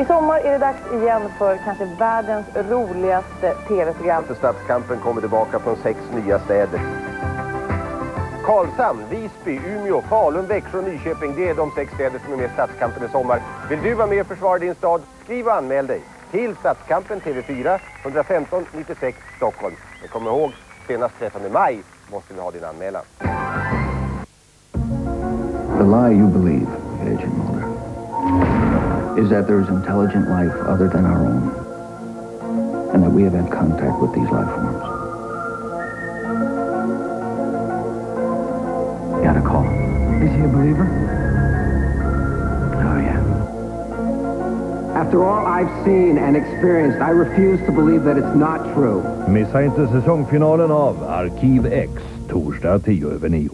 I sommar är det dags igen för kanske världens roligaste tv-program. Stadskampen kommer tillbaka från sex nya städer. Karlshamn, Visby, Umeå, Falun, Växjö och Nyköping. Det är de sex städer som är med i Stadskampen i sommar. Vill du vara med och försvara din stad? Skriv och anmäl dig till Stadskampen TV4 115 96 Stockholm. Men kom ihåg, senast 13 maj måste vi ha din anmälan. The lie you believe, Agent Mulder, is that there is intelligent life other than our own, and that we have had contact with these life forms. You gotta call. Is he a believer? Oh, yeah. After all I've seen and experienced, I refuse to believe that it's not true. Missa inte säsongfinalen av Arkiv X, torsdag 10 över 9.